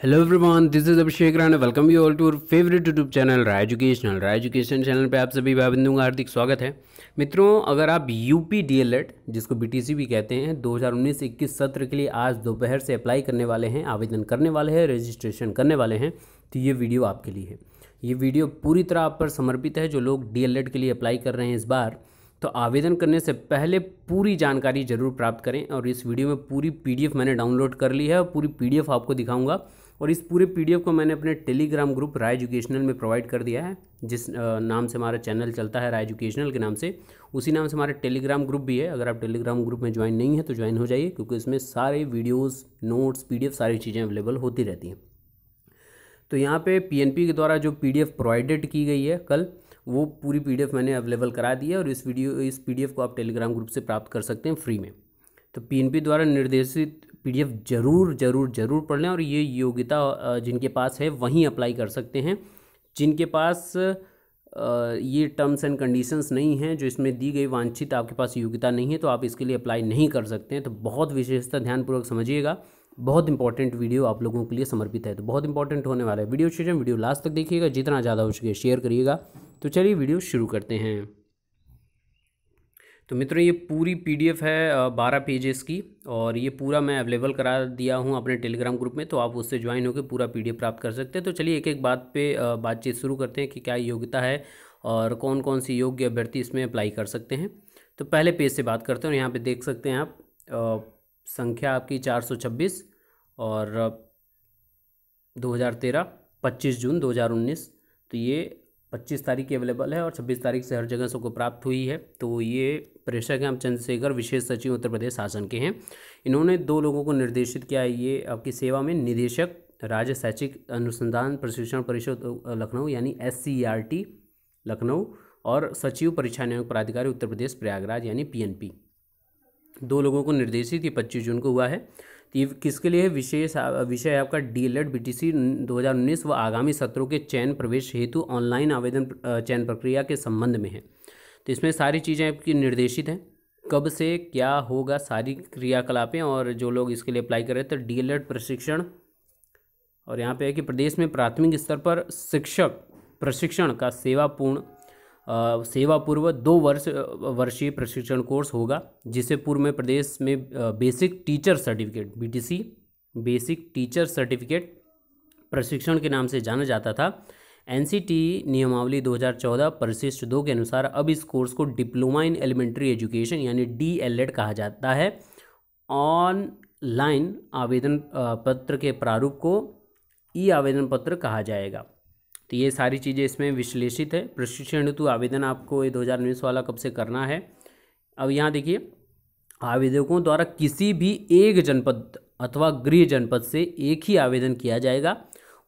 Hello everyone this is Abhishek Rana welcome you all to favourite YouTube channel Rai educational Rai education channel पे आप सभी भाई बंधुओं का हार्दिक स्वागत है। मित्रों, अगर आप यूपी डीएलएड जिसको बीटीसी भी कहते हैं 2019-21 सत्र के लिए आज दोपहर से अप्लाई करने वाले हैं, आवेदन करने वाले हैं रजिस्ट्रेशन करने वाले हैं तो ये वीडियो आपके लिए है। ये वीडियो पूरी तरह आप पर समर्पित है, जो लोग डी के लिए अप्लाई कर रहे हैं इस बार। तो आवेदन करने से पहले पूरी जानकारी ज़रूर प्राप्त करें और इस वीडियो में पूरी पीडीएफ मैंने डाउनलोड कर ली है और पूरी पीडीएफ आपको दिखाऊँगा। और इस पूरे पीडीएफ को मैंने अपने टेलीग्राम ग्रुप राय एजुकेशनल में प्रोवाइड कर दिया है, जिस नाम से हमारा चैनल चलता है राय एजुकेशनल के नाम से, उसी नाम से हमारा टेलीग्राम ग्रुप भी है। अगर आप टेलीग्राम ग्रुप में ज्वाइन नहीं है तो ज्वाइन हो जाइए, क्योंकि इसमें सारे वीडियोज़ नोट्स पीडीएफ सारी चीज़ें अवेलेबल होती रहती हैं। तो यहाँ पे पीएनपी के द्वारा जो पीडीएफ प्रोवाइडेड की गई है कल, वो पूरी पीडीएफ मैंने अवेलेबल करा दी है और इस वीडियो इस पीडीएफ को आप टेलीग्राम ग्रुप से प्राप्त कर सकते हैं फ्री में। तो पीएनपी द्वारा निर्देशित पीडीएफ ज़रूर ज़रूर ज़रूर पढ़ लें और ये योग्यता जिनके पास है, वहीं अप्लाई कर सकते हैं। जिनके पास ये टर्म्स एंड कंडीशंस नहीं हैं, जो इसमें दी गई वांछित आपके पास योग्यता नहीं है तो आप इसके लिए अप्लाई नहीं कर सकते हैं। तो बहुत विशेषता ध्यानपूर्वक समझिएगा। बहुत इंपॉर्टेंट वीडियो आप लोगों के लिए समर्पित है। तो बहुत इंपॉर्टेंट होने वाला है। वीडियो सेशन वीडियो लास्ट तक देखिएगा। जितना ज़्यादा हो सके शेयर करिएगा। तो चलिए वीडियो शुरू करते हैं। तो मित्रों, ये पूरी पीडीएफ है बारह पेजेस की और ये पूरा मैं अवेलेबल करा दिया हूँ अपने टेलीग्राम ग्रुप में तो आप उससे ज्वाइन होकर पूरा पीडीएफ प्राप्त कर सकते हैं। तो चलिए एक एक बात पे बातचीत शुरू करते हैं कि क्या योग्यता है और कौन कौन सी योग्य अभ्यर्थी इसमें अप्लाई कर सकते हैं। तो पहले पेज से बात करते हैं और यहाँ पर देख सकते हैं आप संख्या आपकी चार सौ छब्बीस और दो हज़ार तेरह, पच्चीस जून दो हज़ार उन्नीस। तो ये पच्चीस तारीख की अवेलेबल है और छब्बीस तारीख से हर जगह सबको प्राप्त हुई है। तो ये प्रेषक हैं हम चंद्रशेखर, विशेष सचिव उत्तर प्रदेश शासन के हैं। इन्होंने दो लोगों को निर्देशित किया है, ये आपकी सेवा में निदेशक, राज्य शैक्षिक अनुसंधान प्रशिक्षण परिषद लखनऊ, यानी एस लखनऊ, और सचिव परीक्षा नियोग प्राधिकारी उत्तर प्रदेश प्रयागराज, यानी पीएनपी। दो लोगों को निर्देशित, ये पच्चीस जून को हुआ है। तो ये किसके लिए विशेष विषय आपका D L Ed B T C दो हज़ार उन्नीस व आगामी सत्रों के चयन प्रवेश हेतु ऑनलाइन आवेदन चयन प्रक्रिया के संबंध में है। तो इसमें सारी चीज़ें आपकी निर्देशित हैं। कब से क्या होगा, सारी क्रियाकलापें और जो लोग इसके लिए अप्लाई कर रहे तो डी एड प्रशिक्षण। और यहाँ पे है कि प्रदेश में प्राथमिक स्तर पर शिक्षक प्रशिक्षण का सेवापूर्ण सेवा पूर्व दो वर्ष वर्षीय प्रशिक्षण कोर्स होगा, जिसे पूर्व में प्रदेश में basic teacher certificate BTC basic teacher certificate प्रशिक्षण के नाम से जाना जाता था। एनसीटी नियमावली 2014 परिशिष्ट दो के अनुसार अब इस कोर्स को डिप्लोमा इन एलिमेंट्री एजुकेशन यानी डी कहा जाता है। ऑनलाइन आवेदन पत्र के प्रारूप को ई आवेदन पत्र कहा जाएगा। तो ये सारी चीज़ें इसमें विश्लेषित है। प्रशिक्षण हेतु आवेदन आपको ये दो हज़ार उन्नीस वाला कब से करना है? अब यहाँ देखिए, आवेदकों द्वारा किसी भी एक जनपद अथवा गृह जनपद से एक ही आवेदन किया जाएगा।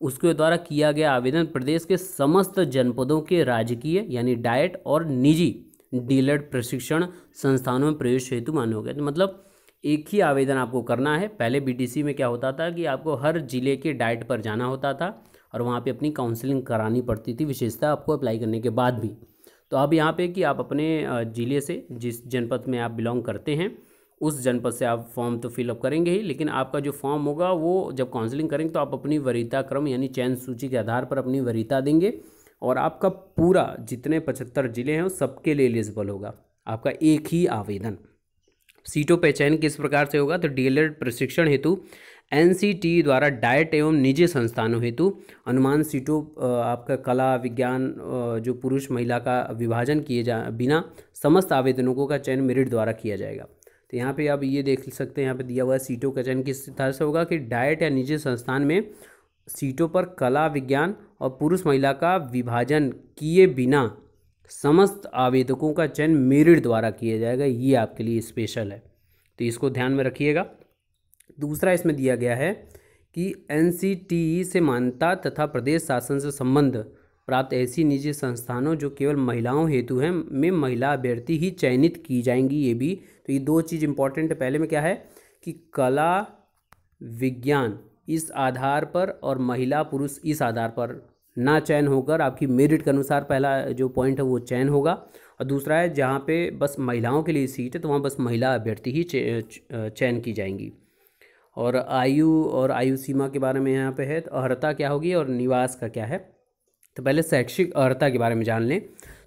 उसके द्वारा किया गया आवेदन प्रदेश के समस्त जनपदों के राजकीय, यानी डाइट और निजी डीलर प्रशिक्षण संस्थानों में प्रवेश हेतु मान्य हो गया। तो मतलब एक ही आवेदन आपको करना है। पहले बीटीसी में क्या होता था कि आपको हर ज़िले के डाइट पर जाना होता था और वहाँ पे अपनी काउंसलिंग करानी पड़ती थी, विशेषता आपको अप्लाई करने के बाद भी। तो अब यहाँ पे कि आप अपने ज़िले से, जिस जनपद में आप बिलोंग करते हैं उस जनपद से आप फॉर्म तो फिलअप करेंगे ही, लेकिन आपका जो फॉर्म होगा, वो जब काउंसलिंग करेंगे तो आप अपनी वरीता क्रम यानी चयन सूची के आधार पर अपनी वरीता देंगे और आपका पूरा जितने पचहत्तर ज़िले हैं सबके लिए एलिजिबल होगा। आपका एक ही आवेदन। सीटों पर चयन किस प्रकार से होगा? तो डी प्रशिक्षण हेतु, एनसीटी द्वारा डाइट एवं निजी संस्थानों हेतु अनुमान सीटों आपका कला, विज्ञान जो पुरुष, महिला का विभाजन किए जा, बिना समस्त आवेदनों का चयन मेरिट द्वारा किया जाएगा। तो यहाँ पे आप ये देख सकते हैं, यहाँ पे दिया हुआ है सीटों का चयन किस तरह से होगा कि डाइट या निजी संस्थान में सीटों पर कला, विज्ञान और पुरुष महिला का विभाजन किए बिना समस्त आवेदकों का चयन मेरिट द्वारा किया जाएगा। ये आपके लिए स्पेशल है। तो इसको ध्यान में रखिएगा। दूसरा इसमें दिया गया है कि एनसीटीई से मान्यता तथा प्रदेश शासन से संबंध प्राप्त ऐसी निजी संस्थानों जो केवल महिलाओं हेतु हैं, में महिला अभ्यर्थी ही चयनित की जाएँगी ये भी। तो ये दो चीज़ इंपॉर्टेंट है। पहले में क्या है कि कला, विज्ञान इस आधार पर और महिला पुरुष इस आधार पर ना चयन होकर आपकी मेरिट के अनुसार पहला जो पॉइंट है वो चयन होगा। और दूसरा है जहाँ पे बस महिलाओं के लिए सीट है तो वहाँ बस महिला अभ्यर्थी ही चयन की जाएँगी। और आयु और आयु सीमा के बारे में यहाँ पे है तो अर्हता क्या होगी और निवास का क्या है? तो पहले शैक्षिक अर्हता के बारे में जान लें।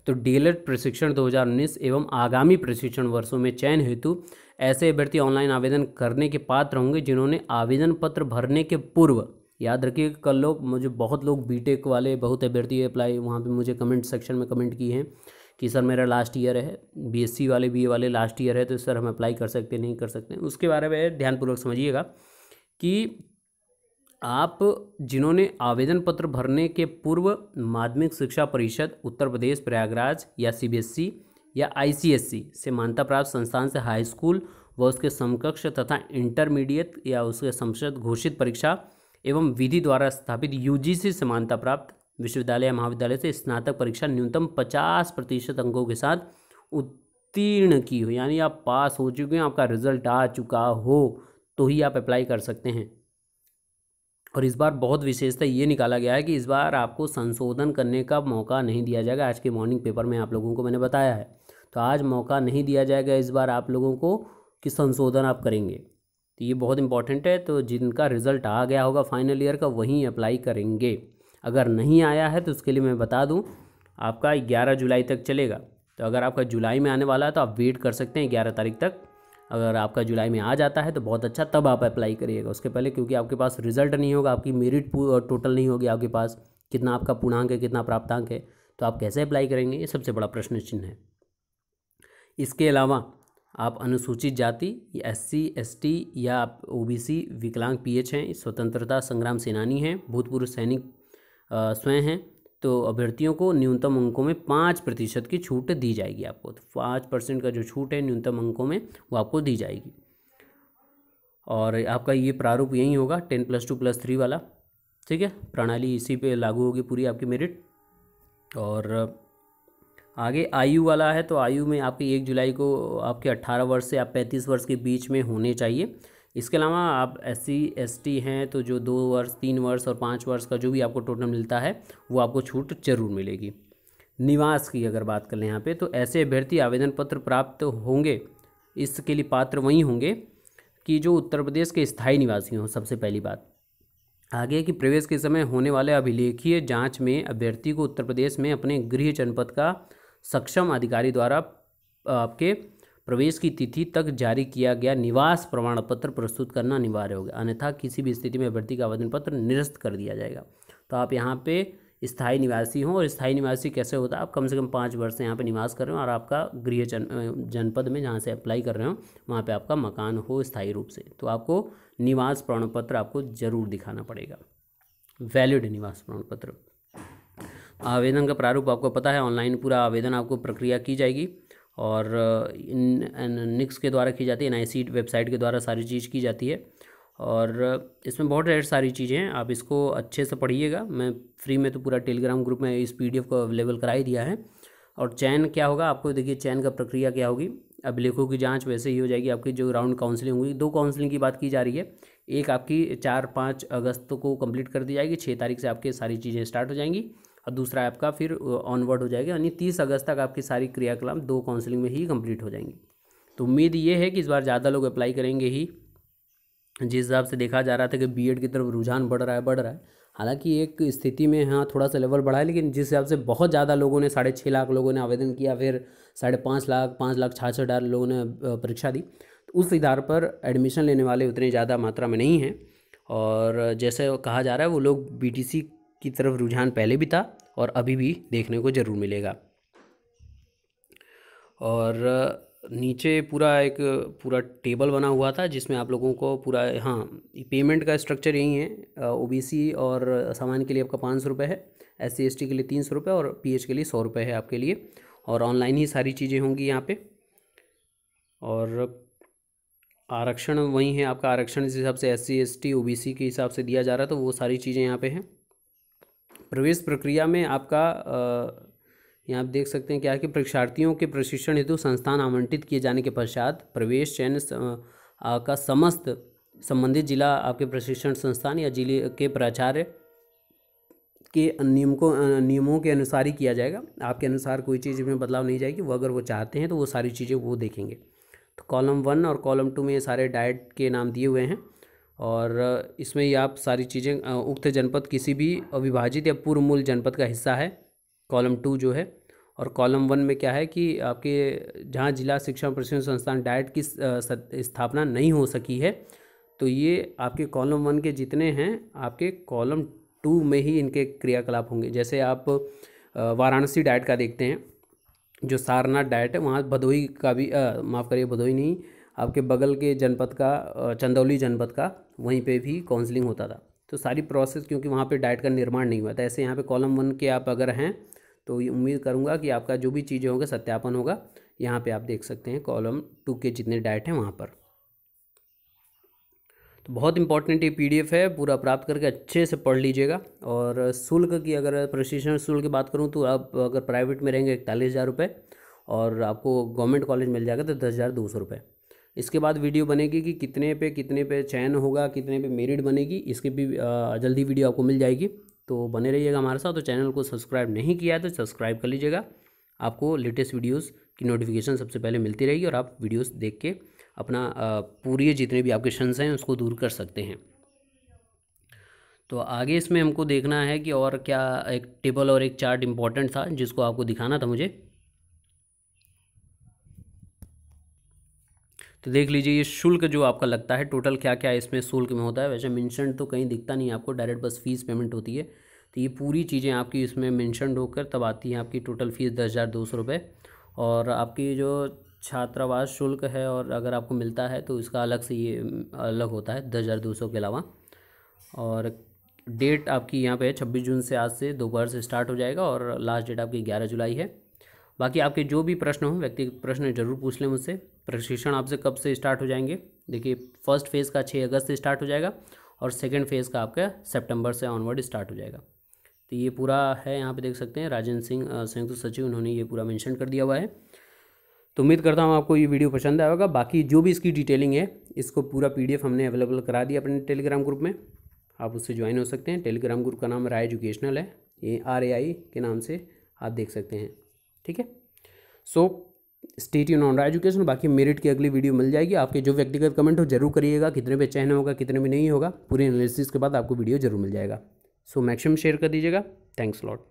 तो डीएलएड प्रशिक्षण 2019 एवं आगामी प्रशिक्षण वर्षों में चयन हेतु ऐसे अभ्यर्थी ऑनलाइन आवेदन करने के पात्र होंगे जिन्होंने आवेदन पत्र भरने के पूर्व, याद रखिए कल लोग, मुझे बहुत लोग बीटेक वाले, बहुत अभ्यर्थी अप्लाई वहाँ पे मुझे कमेंट सेक्शन में कमेंट किए हैं कि सर मेरा लास्ट ईयर है बीएससी वाले बीए वाले लास्ट ईयर है तो सर हम अप्लाई कर सकते नहीं कर सकते उसके बारे में ध्यानपूर्वक समझिएगा कि आप जिन्होंने आवेदन पत्र भरने के पूर्व माध्यमिक शिक्षा परिषद, उत्तर प्रदेश प्रयागराज या सीबीएसई या आईसीएससी से मान्यता प्राप्त संस्थान से हाई स्कूल व उसके समकक्ष तथा इंटरमीडिएट या उसके समकक्ष घोषित परीक्षा एवं विधि द्वारा स्थापित यूजीसी से मान्यता प्राप्त विश्वविद्यालय या महाविद्यालय से स्नातक परीक्षा न्यूनतम पचास प्रतिशत अंकों के साथ उत्तीर्ण की हो, यानी आप पास हो चुके हैं, आपका रिज़ल्ट आ चुका हो तो ही आप अप्लाई कर सकते हैं। और इस बार बहुत विशेषता ये निकाला गया है कि इस बार आपको संशोधन करने का मौका नहीं दिया जाएगा। आज के मॉर्निंग पेपर में आप लोगों को मैंने बताया है। तो आज मौका नहीं दिया जाएगा इस बार आप लोगों को कि संशोधन आप करेंगे। तो ये बहुत इंपॉर्टेंट है। तो जिनका रिज़ल्ट आ गया होगा फाइनल ईयर का, वहीं अप्लाई करेंगे। अगर नहीं आया है तो उसके लिए मैं बता दूँ, आपका ग्यारह जुलाई तक चलेगा। तो अगर आपका जुलाई में आने वाला है तो आप वेट कर सकते हैं ग्यारह तारीख तक। अगर आपका जुलाई में आ जाता है तो बहुत अच्छा तब आप अप्लाई करिएगा। उसके पहले क्योंकि आपके पास रिज़ल्ट नहीं होगा, आपकी मेरिट टोटल नहीं होगी आपके पास, कितना आपका पूर्णांक है, कितना प्राप्तांक है तो आप कैसे अप्लाई करेंगे, ये सबसे बड़ा प्रश्न चिन्ह है। इसके अलावा आप अनुसूचित जाति एस सी एस टी या आप ओ बी सी विकलांग पी एच हैं, स्वतंत्रता संग्राम सेनानी हैं, भूतपूर्व सैनिक स्वयं हैं तो अभ्यर्थियों को न्यूनतम अंकों में पाँच प्रतिशत की छूट दी जाएगी आपको। तो पाँच परसेंट का जो छूट है न्यूनतम अंकों में, वो आपको दी जाएगी। और आपका ये प्रारूप यही होगा, ten plus two plus three वाला। ठीक है? प्रणाली इसी पे लागू होगी पूरी आपकी मेरिट। और आगे आयु वाला है तो आयु में आपकी एक जुलाई को आपके अट्ठारह वर्ष से आप पैंतीस वर्ष के बीच में होने चाहिए। इसके अलावा आप एस सी हैं तो जो दो वर्ष, तीन वर्ष और पाँच वर्ष का जो भी आपको टोटल मिलता है, वो आपको छूट ज़रूर मिलेगी। निवास की अगर बात कर लें यहाँ पे तो ऐसे अभ्यर्थी आवेदन पत्र प्राप्त होंगे, इसके लिए पात्र वहीं होंगे कि जो उत्तर प्रदेश के स्थायी निवासी हों, सबसे पहली बात। आगे कि प्रवेश के समय होने वाले अभिलेखीय जाँच में अभ्यर्थी को उत्तर प्रदेश में अपने गृह जनपद का सक्षम अधिकारी द्वारा आपके प्रवेश की तिथि तक जारी किया गया निवास प्रमाण पत्र प्रस्तुत करना अनिवार्य होगा अन्यथा किसी भी स्थिति में भर्ती का आवेदन पत्र निरस्त कर दिया जाएगा। तो आप यहाँ पे स्थायी निवासी हों और स्थायी निवासी कैसे होता है? आप कम से कम पाँच वर्ष से यहाँ पे निवास कर रहे हो और आपका गृह जन, जनपद में जहाँ से अप्लाई कर रहे हो, वहाँ पे आपका मकान हो स्थायी रूप से। तो आपको निवास प्रमाण पत्र आपको ज़रूर दिखाना पड़ेगा। वैलिड निवास प्रमाण पत्र आवेदन का प्रारूप आपको पता है, ऑनलाइन पूरा आवेदन आपको प्रक्रिया की जाएगी। और निक्स के द्वारा की जाती है एन वेबसाइट के द्वारा सारी चीज़ की जाती है। और इसमें बहुत ढेर सारी चीज़ें हैं, आप इसको अच्छे से पढ़िएगा। मैं फ्री में तो पूरा टेलीग्राम ग्रुप में इस पीडीएफ को अवेलेबल करा ही दिया है। और चयन क्या होगा, आपको देखिए चयन का प्रक्रिया क्या होगी। अभिलेखों की जाँच वैसे ही हो जाएगी, आपकी जो राउंड काउंसलिंग होगी। दो काउंसलिंग की बात की जा रही है। एक आपकी चार पाँच अगस्त को कंप्लीट कर दी जाएगी, छः तारीख से आपके सारी चीज़ें स्टार्ट हो जाएँगी। और दूसरा आपका फिर ऑनवर्ड हो जाएगा, यानी तीस अगस्त तक आपकी सारी क्रियाकलाप दो काउंसलिंग में ही कंप्लीट हो जाएँगी। तो उम्मीद ये है कि इस बार ज़्यादा लोग अप्लाई करेंगे ही। जिस हिसाब से देखा जा रहा था कि बीएड की तरफ़ रुझान बढ़ रहा है, बढ़ रहा है। हालाँकि एक स्थिति में हाँ थोड़ा सा लेवल बढ़ा है, लेकिन जिस हिसाब से बहुत ज़्यादा लोगों ने, साढ़े छः लाख लोगों ने आवेदन किया, फिर साढ़े पाँच लाख पाँच लाख छाछठ हज़ार लोगों ने परीक्षा दी तो उस आधार पर एडमिशन लेने वाले उतने ज़्यादा मात्रा में नहीं हैं। और जैसे कहा जा रहा है, वो लोग बीटीसी की तरफ़ रुझान पहले भी था और अभी भी देखने को ज़रूर मिलेगा। और, नीचे पूरा एक, पूरा टेबल बना हुआ था जिसमें आप लोगों को पूरा हाँ पेमेंट का स्ट्रक्चर यही है। ओबीसी और सामान्य के लिए आपका पाँच सौ रुपये है एस सी के लिए तीन सौ रुपये और पीएच के लिए सौ रुपये है आपके लिए। और ऑनलाइन ही सारी चीज़ें होंगी यहाँ पे। और आरक्षण, वही है आपका आरक्षण जिस हिसाब से एस सी के हिसाब से दिया जा रहा है तो वो सारी चीज़ें यहाँ पर हैं। प्रवेश प्रक्रिया में आपका यहाँ आप देख सकते हैं क्या कि परीक्षार्थियों के प्रशिक्षण हेतु संस्थान आवंटित किए जाने के पश्चात प्रवेश चयन का समस्त संबंधित जिला आपके प्रशिक्षण संस्थान या ज़िले के प्राचार्य के नियम को नियमों के अनुसार ही किया जाएगा। आपके अनुसार कोई चीज़ में बदलाव नहीं जाएगी। वो अगर वो चाहते हैं तो वो सारी चीज़ें वो देखेंगे। तो कॉलम वन और कॉलम टू में ये सारे डाइट के नाम दिए हुए हैं। और इसमें ही आप सारी चीज़ें उक्त जनपद किसी भी अविभाजित या पूर्व मूल जनपद का हिस्सा है, कॉलम टू जो है। और कॉलम वन में क्या है कि आपके जहाँ जिला शिक्षा प्रशिक्षण संस्थान डाइट की स्थापना नहीं हो सकी है तो ये आपके कॉलम वन के जितने हैं, आपके कॉलम टू में ही इनके क्रियाकलाप होंगे। जैसे आप वाराणसी डाइट का देखते हैं, जो सारनाथ डाइट है, वहाँ भदोही का भी माफ़ करिए, भदोही नहीं आपके बगल के जनपद का चंदौली जनपद का, वहीं पे भी काउंसलिंग होता था। तो सारी प्रोसेस क्योंकि वहाँ पे डाइट का निर्माण नहीं हुआ था। ऐसे यहाँ पे कॉलम वन के आप अगर हैं तो ये उम्मीद करूँगा कि आपका जो भी चीज़ें होंगे, सत्यापन होगा। यहाँ पे आप देख सकते हैं कॉलम टू के जितने डाइट हैं वहाँ पर। तो बहुत इंपॉर्टेंट ये पीडीएफ है, पूरा प्राप्त करके अच्छे से पढ़ लीजिएगा। और शुल्क की अगर प्रशिक्षण शुल्क की बात करूँ तो आप अगर प्राइवेट में रहेंगे, इकतालीस हज़ार रुपये, और आपको गवर्नमेंट कॉलेज मिल जाएगा तो दस हज़ार दो सौ रुपये। इसके बाद वीडियो बनेगी कि कितने पे कितने पे चयन होगा, कितने पे मेरिट बनेगी, इसकी भी जल्दी वीडियो आपको मिल जाएगी। तो बने रहिएगा हमारे साथ। तो चैनल को सब्सक्राइब नहीं किया है तो सब्सक्राइब कर लीजिएगा। आपको लेटेस्ट वीडियोस की नोटिफिकेशन सबसे पहले मिलती रहेगी और आप वीडियोस देख के अपना पूरी जितने भी आपके शंस हैं उसको दूर कर सकते हैं। तो आगे इसमें हमको देखना है कि और क्या एक टेबल और एक चार्ट इंपॉर्टेंट था जिसको आपको दिखाना था मुझे। तो देख लीजिए, ये शुल्क जो आपका लगता है टोटल क्या क्या इसमें शुल्क में होता है? वैसे मेंशन तो कहीं दिखता नहीं आपको डायरेक्ट बस फ़ीस पेमेंट होती है। तो ये पूरी चीज़ें आपकी इसमें मेंशन होकर तब आती हैं आपकी टोटल फ़ीस दस हज़ार दो सौ रुपये और आपकी जो छात्रावास शुल्क है और अगर आपको मिलता है तो इसका अलग से ये, अलग होता है दस हज़ार दो सौ के अलावा। और डेट आपकी यहाँ पे है छब्बीस जून से आज से दोपहर से स्टार्ट हो जाएगा और लास्ट डेट आपकी ग्यारह जुलाई है। बाकी आपके जो भी प्रश्न हों व्यक्तिगत प्रश्न ज़रूर पूछ लें मुझसे। प्रशिक्षण आपसे कब से स्टार्ट हो जाएँगे? देखिए फ़र्स्ट फ़ेज़ का छः अगस्त से स्टार्ट हो जाएगा और सेकेंड फ़ेज़ का आपका सेप्टेम्बर से ऑनवर्ड स्टार्ट हो जाएगा। तो ये पूरा है, यहाँ पे देख सकते हैं, राजेंद्र सिंह संयुक्त सचिव, उन्होंने ये पूरा मेंशन कर दिया हुआ है। तो उम्मीद करता हूँ आपको ये वीडियो पसंद आएगा बाकी जो भी इसकी डिटेलिंग है, इसको पूरा पीडीएफ हमने अवेलेबल करा दिया अपने टेलीग्राम ग्रुप में। आप उससे ज्वाइन हो सकते हैं। टेलीग्राम ग्रुप का नाम राय एजुकेशनल है। ये आर के नाम से आप देख सकते हैं। ठीक है? सो स्टेट यून ऑन एजुकेशन बाकी मेरिट की अगली वीडियो मिल जाएगी। आपके जो व्यक्तिगत कमेंट हो, ज़रूर करिएगा। कितने पे चयन होगा, कितने में नहीं होगा, पूरे एनालिसिस के बाद आपको वीडियो ज़रूर मिल जाएगा। सो मैक्सिमम शेयर कर दीजिएगा। Thanks lot